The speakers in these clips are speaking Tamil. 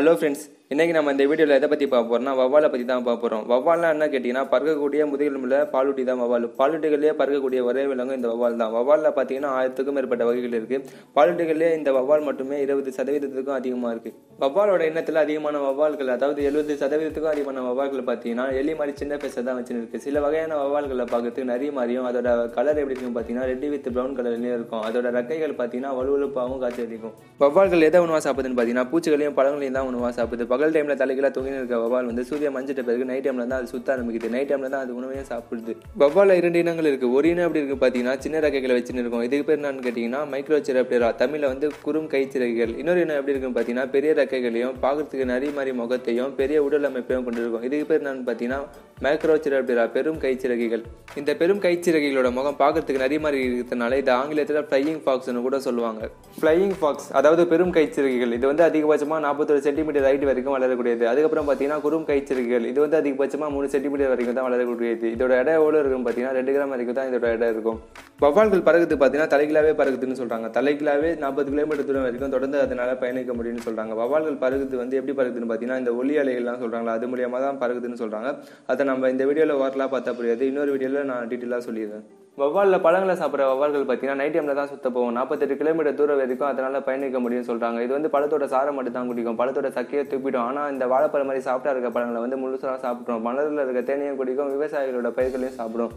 hello friends. இன்றைக்கி நம்ம இந்த வீடியோவில் எதை பற்றி பார்க்க போகிறோம்னா வவ்வாலை பற்றி தான் பார்க்க போகிறோம் வவ்வால்னா என்ன கேட்டிங்கன்னா பறக்கக்கூடிய முதுகெலும்பில் பாலூட்டி தான் வவ்வால் பாலூட்டிகள்லேயே பறக்கக்கூடிய ஒரே விலங்கு இந்த வவ்வால் தான். வவ்வாலில் பார்த்தீங்கன்னா ஆயிரத்துக்கும் மேற்பட்ட வகைகள் இருக்குது பாலூட்டிகள்லேயே இந்த வவ்வால் மட்டுமே இருபது சதவீதத்துக்கும் அதிகமாக இருக்குது வவ்வாலோட எண்ணத்தில் அதிகமான வவ்வால்கள் அதாவது எழுபது சதவீதத்துக்கும் அதிகமான வவ்வால்கள் பார்த்தீங்கன்னா எலி மாதிரி சின்ன பேச தான் வச்சுன்னு இருக்குது சில வகையான வவ்வால்களை பார்க்கறதுக்கு நிறைய மாதிரியும் அதோட கலர் எப்படி இருக்கும் பார்த்தீங்கன்னா ரெட் வித் ப்ரௌன் கலர்லேயும் இருக்கும். அதோட ரெக்கைகள் பார்த்தீங்கன்னா வலுவலுப்பாகவும் காட்சி அளிக்கும். வவ்வால்கள் எதை உணவாக சாப்பிடுதுன்னு பார்த்தீங்கன்னா பூச்சிகளையும் பழங்களையும் தான் உணவாக சாப்பிடுது. பகல் டைமில் தலைகீழ தூங்கி இருக்க வவால் வந்து சூரியன் மஞ்சிட்ட பிறகு நைட் டைமில் தான் அது சுத்த ஆரம்பிக்குது. நைட் டைமில் தான் அது உணவையும் சாப்பிடுது. வவ்வாலில் இரண்டு இனங்கள் இருக்குது ஒரு இனம் எப்படி இருக்குது பார்த்தீங்கன்னா சின்ன ரக்கைகளை வச்சுன்னு இருக்கும். இதுக்கு பேர் என்னன்னு கேட்டிங்கன்னா மைக்ரோ சிறப்பிரா தமிழில் வந்து குறும் கைச்சிறகைகள். இன்னொரு இனம் எப்படி இருக்குன்னு பார்த்தீங்கன்னா பெரிய ரக்கைகளையும் பார்க்கறதுக்கு நிறைய மாதிரி முகத்தையும் பெரிய உடல் அமைப்பையும் கொண்டிருக்கும். இதுக்கு பேர் என்னன்னு பார்த்தீங்கன்னா மைக்ரோ பெரும் கைச்சிறகிகள். இந்த பெரும் கைச்சிறகிகளோட முகம் பார்க்கறதுக்கு நிறைய மாதிரி இருக்கிறதுனால இது ஆங்கிலத்தில் ஃப்ளையிங் ஃபாக்ஸ்னு கூட சொல்லுவாங்க. ஃப்ளையிங் ஃபாக்ஸ் அதாவது பெரும் கைச்சிறகிகள். இது வந்து அதிகபட்சமாக நாற்பத்தொரு சென்டிமீட்டர் ஹைட் வரைக்கும் வளரக்கூடியது. அதுக்கப்புறம் பார்த்தீங்கன்னா குறும் கைச்சிறுகள் இது வந்து அதிகபட்சமாக மூணு சென்டிமீட்டர் வரைக்கும் தான் வளரக்கூடியது. இதோட இடம் எவ்வளோ இருக்கும் பார்த்தீங்கன்னா ரெண்டு கிராம் வரைக்கும் தான் இதோட இடம் இருக்கும். வவ்வால்கள் பறகுது பார்த்தீங்கன்னா தலைகளாவே பறகுதுன்னு சொல்கிறாங்க தலைகளாவே நாற்பது கிலோமீட்டர் தூரம் வரைக்கும் தொடர்ந்து அதனால் பயணிக்க முடியும்னு சொல்கிறாங்க வவ்வால்கள் பறகுது வந்து எப்படி பறகுதுன்னு பார்த்தீங்கன்னா இந்த ஒலி அலைகள்லாம் சொல்கிறாங்களா அது மூலியமாக தான் பறகுதுன்னு சொல்கிறாங்க அதை நம்ம இந்த வீடியோவில் ஓரலாக பார்த்தா புரியாது. இன்னொரு வீடியோவில் நான் டீட்டெயிலாக சொல்லிடுறேன். வவ்வாலில் பழங்களை சாப்பிட்ற வவ்வால்கள் பார்த்தீங்கன்னா நைட் டைமில் தான் சுத்த போகும். நாற்பத்தெட்டு கிலோமீட்டர் தூரம் வரைக்கும் அதனால் பயணிக்க முடியும்னு சொல்கிறாங்க இது வந்து பழத்தோட சாரம் மட்டும் தான் குடிக்கும். பழத்தோட சக்கையை தூப்பிடும் ஆனால் இந்த வாழைப்பழம் மாதிரி சாப்பிட்டா இருக்க பழங்களை வந்து முழுசாக சாப்பிட்றோம் மலரில் இருக்க தேனையும் குடிக்கும். விவசாயிகளோட பயிர்களையும் சாப்பிடும்.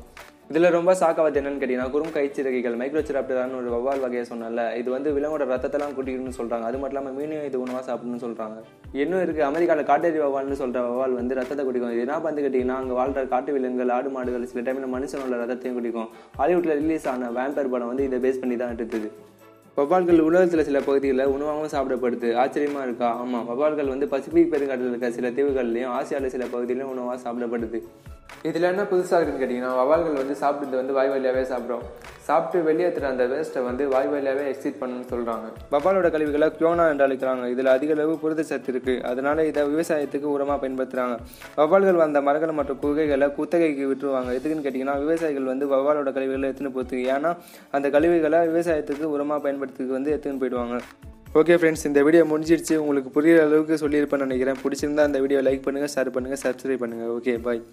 இதில் ரொம்ப சாக்காவது என்னன்னு கேட்டிங்கன்னா குறும் கைச்சிறகைகள் மைக்ரோசிராப்டரான ஒரு வவ்வால் வகையை சொன்னல இது வந்து விலங்கோட ரத்தத்தெல்லாம் குட்டிக்கணும்னு சொல்கிறாங்க அது மட்டும் இல்லாமல் மீனையும் இது உணவாக சாப்பிடணும்னு சொல்கிறாங்க இன்னும் இருக்குது அமெரிக்காவில் காட்டேரி வவ்வால்னு சொல்கிற வவ்வால் வந்து ரத்தத்தை குடிக்கும். இது என்ன பார்த்து கேட்டிங்கன்னா அங்கே வாழ்கிற காட்டு விலங்குகள் ஆடு மாடுகள் சில டைமில் மனுஷனோட ரத்தத்தையும் குடிக்கும். ஹாலிவுட்டில் ரிலீஸ் ஆன வேம்பர் படம் வந்து இதை பேஸ் பண்ணி தான் எடுத்தது. வவ்வால்கள் உலகத்தில் சில பகுதிகளில் உணவாகவும் சாப்பிடப்படுது. ஆச்சரியமாக இருக்கா? ஆமாம் வவ்வால்கள் வந்து பசிபிக் பெருங்கடலில் இருக்க சில தீவுகள்லையும் ஆசியாவில் சில பகுதியிலும் உணவாக சாப்பிடப்படுது. இதில் என்ன புதுசாக இருக்குன்னு கேட்டிங்கன்னா வவால்கள் வந்து சாப்பிட்றது வந்து வாய் வழியாகவே சாப்பிட்றோம். சாப்பிட்டு வெளியேற்றுற அந்த வேஸ்ட்டை வந்து வாய் வழியாகவே எக்ஸிட் பண்ணணும்னு சொல்கிறாங்க பப்பாலோட கழிவுகளை கியோனா என்று அழைக்கிறாங்க. இதில் அதிக அளவு புரத சத்து இருக்குது அதனால் இதை விவசாயத்துக்கு உரமாக பயன்படுத்துகிறாங்க வவால்கள் வந்த மரங்கள் மற்றும் குகைகளை குத்தகைக்கு விட்டுருவாங்க. எதுக்குன்னு கேட்டிங்கன்னா விவசாயிகள் வந்து வவாலோட கழிவுகளை எடுத்துன்னு போகிறதுக்கு ஏன்னா அந்த கழிவுகளை விவசாயத்துக்கு உரமாக பயன்படுத்துறதுக்கு வந்து எடுத்துன்னு போயிடுவாங்க. ஓகே ஃப்ரெண்ட்ஸ் இந்த வீடியோ முடிஞ்சிடுச்சு உங்களுக்கு புரிகிற அளவுக்கு சொல்லியிருப்பேன்னு நினைக்கிறேன். பிடிச்சிருந்தா அந்த வீடியோ லைக் பண்ணுங்கள் ஷேர் பண்ணுங்கள் சப்ஸ்கிரைப் பண்ணுங்கள் ஓகே பாய்